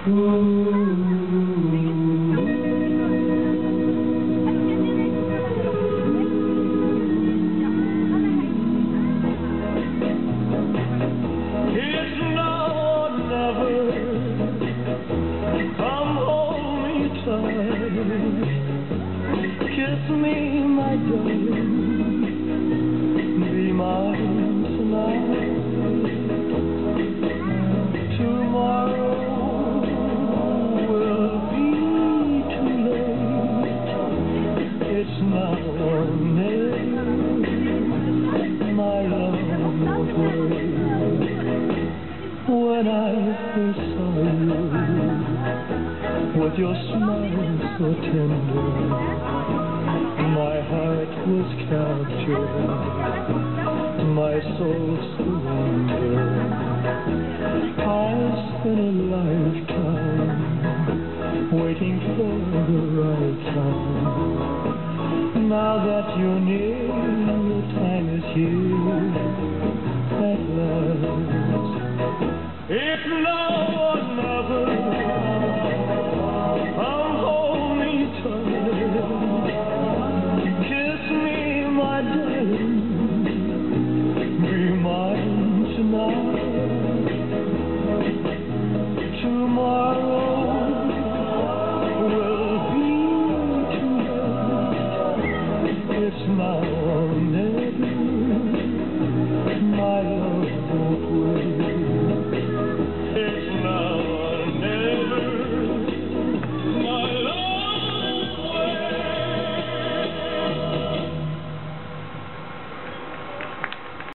Kiss me, my darling, When I first saw you, with your smile so tender, my heart was captured, my soul surrendered. I spent a lifetime waiting for the right time. Now that you're near, the time is here at last. It's now My love wait.